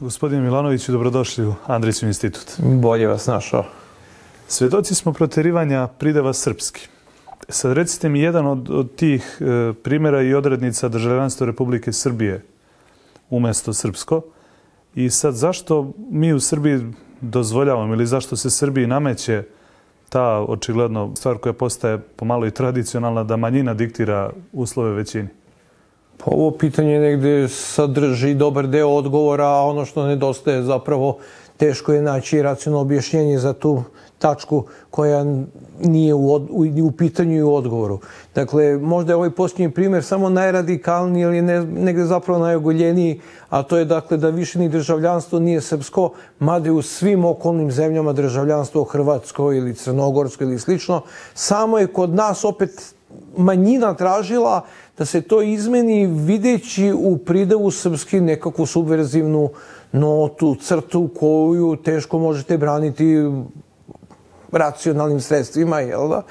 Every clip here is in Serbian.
Gospodine Milanoviću, dobrodošli u Andriću institut. Bolje vas našao. Svedoci smo proterivanja prideva srpski. Sad recite mi jedan od, od tih e, primjera i odrednica državljanstva Republike Srbije umesto srpsko. I sad zašto mi u Srbiji dozvoljavamo ili zašto se Srbiji nameće ta očigledno stvar koja postaje pomalo i tradicionalna da manjina diktira uslove većini? Pa ovo pitanje negde sadrži dobar deo odgovora, a ono što nedostaje zapravo teško je naći racionalno objašnjenje za tu tačku koja nije u, od, u, u pitanju i u odgovoru. Dakle, možda je ovaj posljednji primjer samo najradikalniji ili ne, negde zapravo najogoljeniji, a to je dakle da više ni državljanstvo nije srpsko, mada u svim okolnim zemljama državljanstvo Hrvatsko ili Crnogorsko ili slično. Samo je kod nas opet manjina tražila da se to izmeni videći u pridavu srpski nekakvu subverzivnu notu, crtu koju teško možete braniti racionalnim sredstvima, jel da?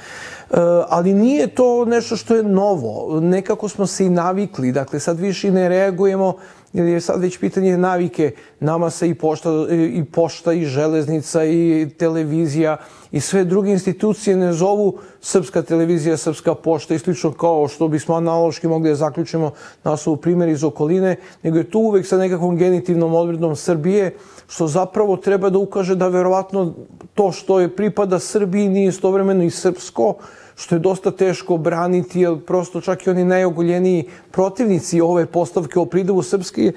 E, ali nije to nešto što je novo. Nekako smo se i navikli. Dakle, sad više ne reagujemo jer je sad već pitanje navike. Nama se i pošta, i pošta, i železnica, i televizija, i sve druge institucije ne zovu srpska televizija, srpska pošta i slično kao što bismo analoški mogli da zaključimo na osnovu primjer iz okoline, nego je tu uvek sa nekakvom genitivnom odredom Srbije, što zapravo treba da ukaže da verovatno to što je pripada Srbiji nije istovremeno i srpsko, što je dosta teško braniti, jer prosto čak i oni najogoljeniji protivnici ove postavke o pridavu srpski,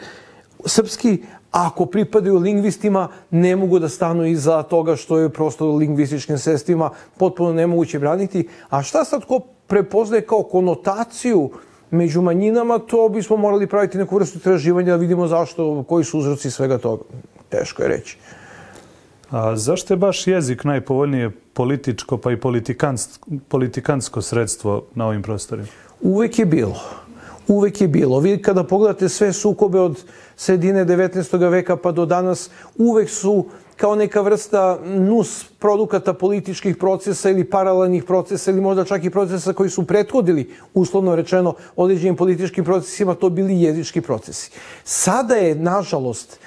srpski ako pripadaju lingvistima, ne mogu da stanu iza toga što je prosto lingvističkim sredstvima potpuno nemoguće braniti. A šta sad ko prepoznaje kao konotaciju među manjinama, to bismo morali praviti neku vrstu traživanja da vidimo zašto, koji su uzroci svega toga. Teško je reći. A zašto je baš jezik najpovoljnije političko pa i politikansko, sredstvo na ovim prostorima? Uvek je bilo. Uvek je bilo. Vi kada pogledate sve sukobe od sredine 19. veka pa do danas, uvek su kao neka vrsta nus produkata političkih procesa ili paralelnih procesa ili možda čak i procesa koji su prethodili, uslovno rečeno, određenim političkim procesima, to bili jezički procesi. Sada je, nažalost,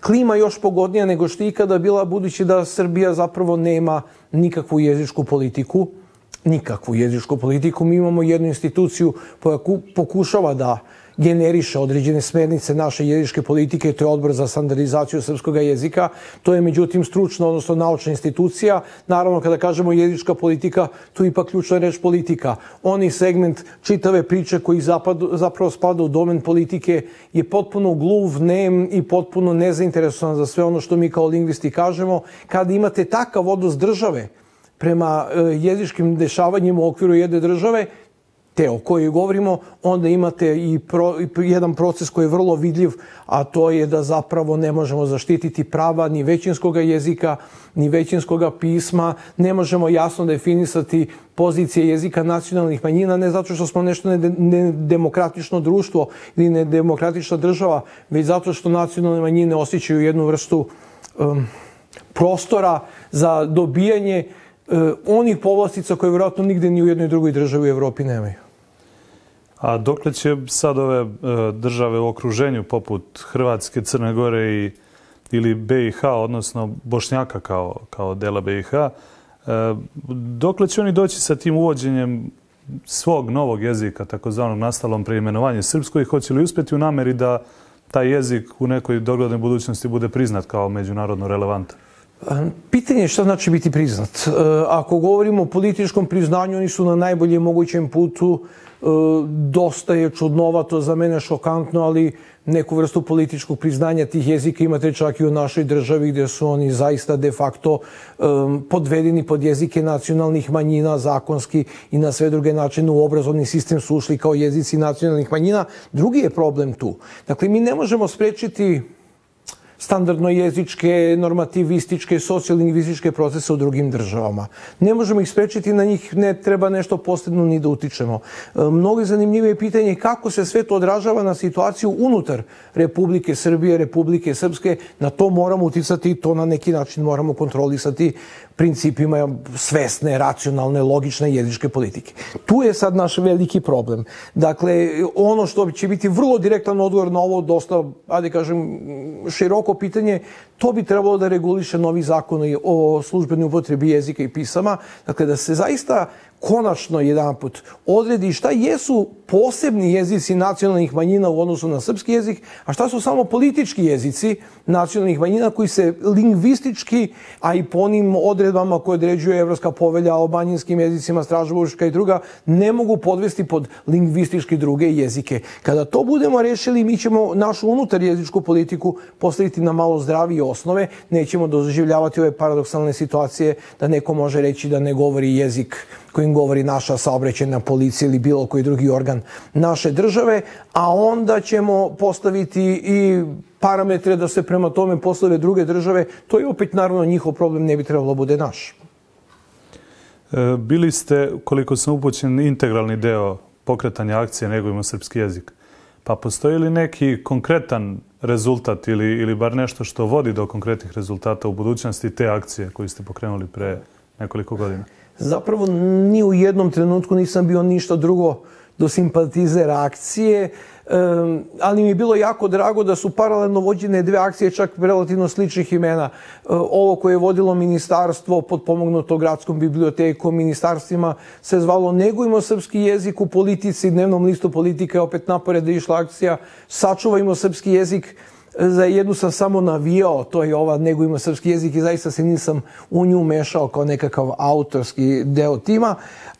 klima još pogodnija nego što ikada bila, budući da Srbija zapravo nema nikakvu jezičku politiku, nikakvu jezičku politiku. Mi imamo jednu instituciju koja pokušava da generiše određene smernice naše jezičke politike, to je odbor za standardizaciju srpskog jezika. To je međutim stručna, odnosno naučna institucija. Naravno, kada kažemo jezička politika, tu ipak ključna reč politika. Oni segment čitave priče koji zapadu, zapravo spada u domen politike je potpuno gluv, nem i potpuno nezainteresovan za sve ono što mi kao lingvisti kažemo. Kada imate takav odnos države prema e, jezičkim dešavanjima u okviru jedne države, te o kojoj govorimo, onda imate i, pro, jedan proces koji je vrlo vidljiv, a to je da zapravo ne možemo zaštititi prava ni većinskog jezika, ni većinskog pisma, ne možemo jasno definisati pozicije jezika nacionalnih manjina, ne zato što smo nešto nedemokratično ne društvo ili nedemokratična država, već zato što nacionalne manjine osjećaju jednu vrstu um, prostora za dobijanje uh, onih povlastica koje vjerojatno nigde ni u jednoj drugoj državi u Evropi nemaju. A dokle će sad ove e, države u okruženju poput Hrvatske, Crne Gore i, ili BiH, odnosno Bošnjaka kao, kao dela BiH, e, dokle će oni doći sa tim uvođenjem svog novog jezika, takozvanog nastalom preimenovanje srpsko i hoće li uspjeti u nameri da taj jezik u nekoj doglednoj budućnosti bude priznat kao međunarodno relevantan? Pitanje je šta znači biti priznat. E, ako govorimo o političkom priznanju, oni su na najboljem mogućem putu E, dosta je čudnovato, za mene šokantno, ali neku vrstu političkog priznanja tih jezika imate čak i u našoj državi gdje su oni zaista de facto podvedeni pod jezike nacionalnih manjina zakonski i na sve druge načine u obrazovni sistem su ušli kao jezici nacionalnih manjina. Drugi je problem tu. Dakle, mi ne možemo sprečiti standardno jezičke, normativističke, sociolingvističke procese u drugim državama. Ne možemo ih sprečiti, na njih ne treba nešto posebno ni da utičemo. E, mnogo zanimljivo je pitanje kako se sve to odražava na situaciju unutar Republike Srbije, Republike Srpske. Na to moramo uticati i to na neki način moramo kontrolisati principima svesne, racionalne, logične jezičke politike. Tu je sad naš veliki problem. Dakle, ono što će biti vrlo direktan odgovor na ovo dosta, ajde kažem, široko pitanje, to bi trebalo da reguliše novi zakon o službenoj upotrebi jezika i pisama. Dakle, da se zaista konačno jedan put odredi šta jesu posebni jezici nacionalnih manjina u odnosu na srpski jezik, a šta su samo politički jezici nacionalnih manjina koji se lingvistički, a i po onim odredbama koje određuje Evropska povelja o manjinskim jezicima, stražboška i druga, ne mogu podvesti pod lingvistički druge jezike. Kada to budemo rešili, mi ćemo našu unutar jezičku politiku postaviti na malo zdravije osnove, nećemo doživljavati ove paradoksalne situacije da neko može reći da ne govori jezik kojim govori naša saobraćajna policija ili bilo koji drugi organ naše države, a onda ćemo postaviti i parametre da se prema tome postave druge države. To je opet naravno njihov problem, ne bi trebalo da bude naš. E, bili ste, koliko sam upućen, integralni deo pokretanja akcije Negujemo srpski jezik. Pa postoji li neki konkretan rezultat ili, ili bar nešto što vodi do konkretnih rezultata u budućnosti te akcije koju ste pokrenuli pre nekoliko godina? Zapravo ni u jednom trenutku nisam bio ništa drugo do simpatizer akcije, ali mi je bilo jako drago da su paralelno vođene dve akcije čak relativno sličnih imena. E, ovo koje je vodilo ministarstvo podpomognuto gradskom bibliotekom, ministarstvima se zvalo Negujmo srpski jezik u politici, dnevnom listu politike, opet napored da išla akcija Sačuvajmo srpski jezik, za jednu sam samo navijao, to je ova nego ima srpski jezik i zaista se nisam u nju mešao kao nekakav autorski deo tima.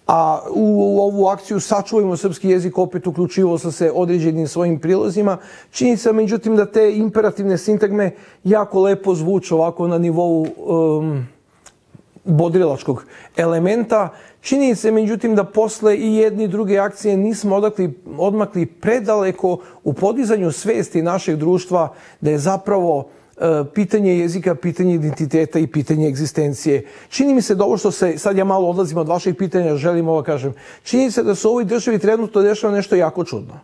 A u, u ovu akciju Sačuvajmo srpski jezik opet uključivo sam se određenim svojim prilozima. Činjenica međutim da te imperativne sintagme jako lepo zvuče ovako na nivou um, bodrilačkog elementa. Čini se, međutim, da posle i jedne i druge akcije nismo odakli, odmakli predaleko u podizanju svesti našeg društva da je zapravo e, pitanje jezika, pitanje identiteta i pitanje egzistencije. Čini mi se da ovo što se, sad ja malo odlazim od vaših pitanja, želim ovo kažem, čini se da se u ovoj državi trenutno dešava nešto jako čudno.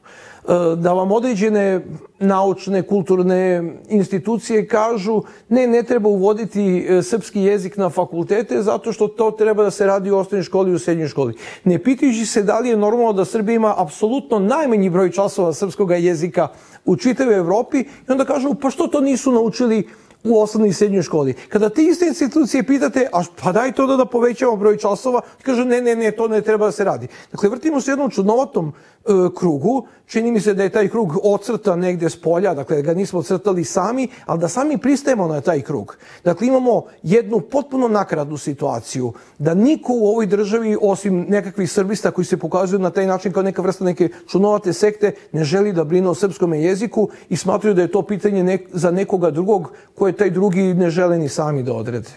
E, da vam određene naučne, kulturne institucije kažu ne, ne treba uvoditi e, srpski jezik na fakultete zato što to treba da se radi u osnovnoj školi i u srednjoj školi. Ne pitajući se da li je normalno da Srbija ima apsolutno najmanji broj časova srpskog jezika u čitavoj Evropi i onda kažu pa što to nisu naučili u osnovnoj i srednjoj školi. Kada te iste institucije pitate, a pa daj to da, da povećamo broj časova, kaže ne, ne, ne, to ne treba da se radi. Dakle, vrtimo se jednom čudnovatom e, krugu, čini mi se da je taj krug ocrta negde s polja, dakle ga nismo crtali sami, ali da sami pristajemo na taj krug. Dakle, imamo jednu potpuno nakradnu situaciju, da niko u ovoj državi, osim nekakvih srbista koji se pokazuju na taj način kao neka vrsta neke čudnovate sekte, ne želi da brine o srpskom jeziku i smatruju da je to pitanje nek za nekoga drugog koje taj drugi ne žele ni sami da odrede.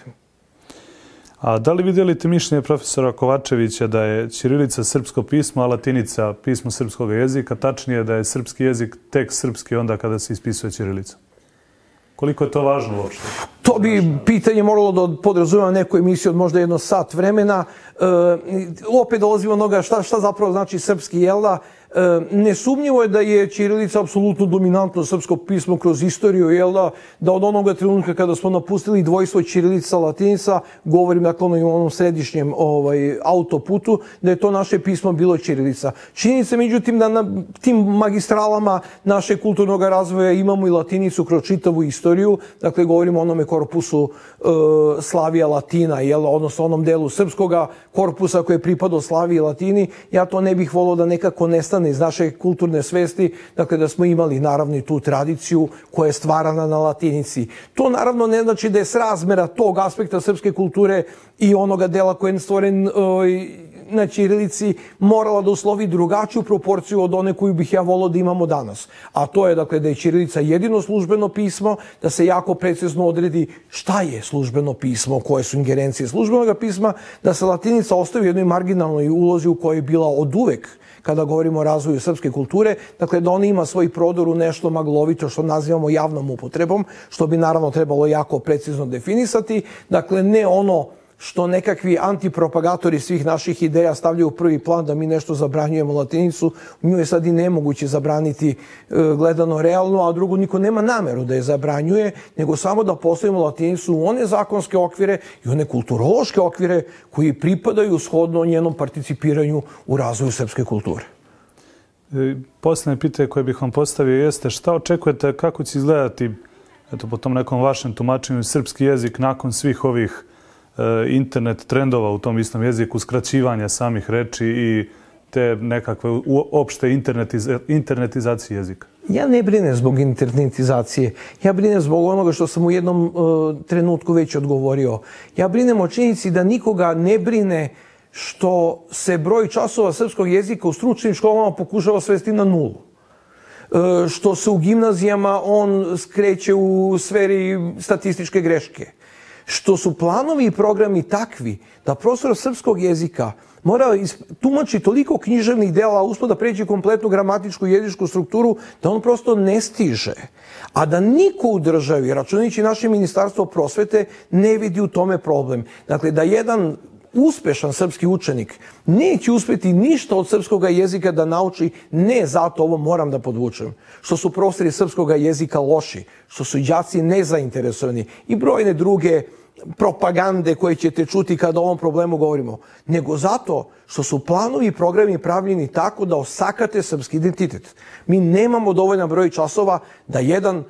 A da li vi delite mišljenje profesora Kovačevića da je Ćirilica srpsko pismo, a latinica pismo srpskog jezika, tačnije da je srpski jezik tek srpski onda kada se ispisuje Ćirilica? Koliko je to važno uopšte? To bi pitanje moralo da podrazumeva neku emisiju od možda jedno sat vremena. E, opet dolazimo onoga šta, šta zapravo znači srpski, jel da? E, nesumnjivo je da je Ćirilica apsolutno dominantno srpsko pismo kroz istoriju, jel da, da od onoga trenutka kada smo napustili dvojstvo Ćirilica latinica, govorim dakle ono onom središnjem ovaj, autoputu, da je to naše pismo bilo Ćirilica. Čini se međutim da na tim magistralama naše kulturnog razvoja imamo i latinicu kroz čitavu istoriju, dakle govorimo o onome korpusu e, Slavija Latina, jel, odnosno onom delu srpskoga korpusa koje je pripadao Slaviji Latini, ja to ne bih volao da nekako nestane iz naše kulturne svesti, dakle da smo imali naravno i tu tradiciju koja je stvarana na latinici. To naravno ne znači da je srazmera tog aspekta srpske kulture i onoga dela koji je stvoren ovaj, na Ćirilici morala da uslovi drugačiju proporciju od one koju bih ja volao da imamo danas. A to je dakle da je Ćirilica jedino službeno pismo, da se jako precizno odredi šta je službeno pismo, koje su ingerencije službenog pisma, da se latinica ostavi u jednoj marginalnoj ulozi u kojoj je bila od uvek kada govorimo o razvoju srpske kulture, dakle da on ima svoj prodor u nešto maglovito što nazivamo javnom upotrebom, što bi naravno trebalo jako precizno definisati, dakle ne ono što nekakvi antipropagatori svih naših ideja stavljaju u prvi plan da mi nešto zabranjujemo latinicu, nju je sad i nemoguće zabraniti e, gledano realno, a drugo niko nema nameru da je zabranjuje, nego samo da postavimo latinicu u one zakonske okvire i one kulturološke okvire koji pripadaju shodno njenom participiranju u razvoju srpske kulture. E, Poslednje pitanje koje bih vam postavio jeste šta očekujete, kako će izgledati eto, po tom nekom vašem tumačenju srpski jezik nakon svih ovih internet trendova u tom istom jeziku, skraćivanja samih reči i te nekakve opšte internetiza, internetizacije jezika? Ja ne brinem zbog internetizacije. Ja brinem zbog onoga što sam u jednom uh, trenutku već odgovorio. Ja brinem o činjenici da nikoga ne brine što se broj časova srpskog jezika u stručnim školama pokušava svesti na nulu e, što se u gimnazijama on skreće u sferi statističke greške što su planovi i programi takvi da profesor srpskog jezika mora tumači toliko književnih dela, uspod da pređe kompletnu gramatičku i jezičku strukturu, da on prosto ne stiže. A da niko u državi, računajući naše ministarstvo prosvete, ne vidi u tome problem. Dakle, da jedan uspešan srpski učenik neće uspeti ništa od srpskog jezika da nauči, ne zato ovo moram da podvučem, što su profesori srpskog jezika loši, što su đaci nezainteresovani i brojne druge propagande koje ćete čuti kada o ovom problemu govorimo, nego zato što su planovi i programi pravljeni tako da osakate srpski identitet. Mi nemamo dovoljan broj časova da jedan e,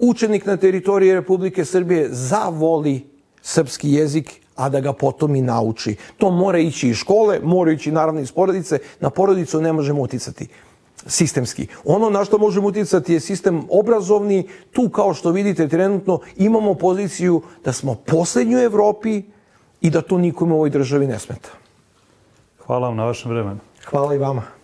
učenik na teritoriji Republike Srbije zavoli srpski jezik, a da ga potom i nauči. To mora ići iz škole, mora ići naravno iz porodice. Na porodicu ne možemo uticati sistemski. Ono na što možemo uticati je sistem obrazovni. Tu, kao što vidite, trenutno imamo poziciju da smo poslednji u Evropi i da to nikome u ovoj državi ne smeta. Hvala vam na vašem vremenu. Hvala i vama.